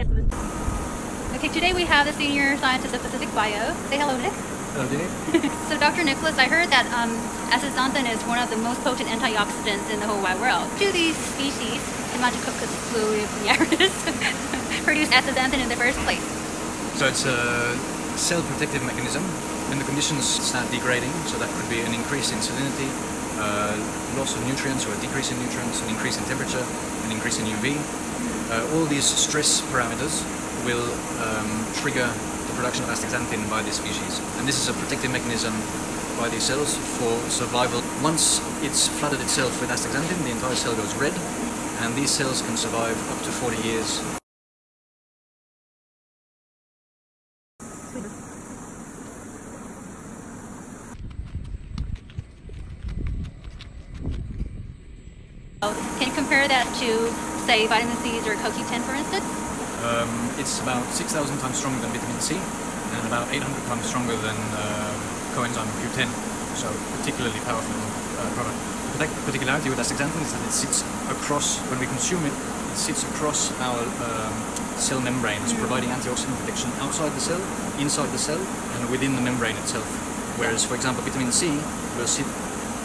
Okay, today we have the senior scientist of Pacific Bio. Say hello, Nick. Hello, Jenny. So, Dr. Nicolas, I heard that um, astaxanthin is one of the most potent antioxidants in the whole wide world. Do these species, Haematococcus pluvialis, produce astaxanthin in the first place? So it's a cell protective mechanism. When the conditions start degrading, so that could be an increase in salinity, loss of nutrients or a decrease in nutrients, an increase in temperature, an increase in UV. Uh, all these stress parameters will um, trigger the production of astaxanthin by this species. And this is a protective mechanism by these cells for survival. Once it's flooded itself with astaxanthin, the entire cell goes red, and these cells can survive up to 40 years Can you compare that to, say, vitamin C's or CoQ10, for instance? Um, it's about 6,000 times stronger than vitamin C and about 800 times stronger than uh, coenzyme Q10, so particularly powerful uh, product. The particularity with astaxanthin is that it sits across, when we consume it, it sits across our um, cell membranes, providing antioxidant protection outside the cell, inside the cell, and within the membrane itself. Whereas, for example, vitamin C will sit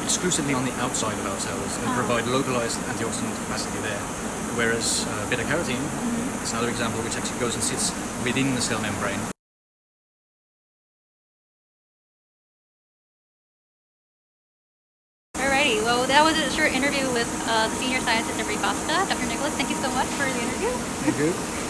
exclusively on the outside of our cells and provide localized antioxidant capacity there. Whereas uh, beta carotene is another example which actually goes and sits within the cell membrane. Alrighty, well, that was a short interview with uh, the senior scientist of ReefAsta, Dr. Nicolas. Thank you so much for the interview. Thank you.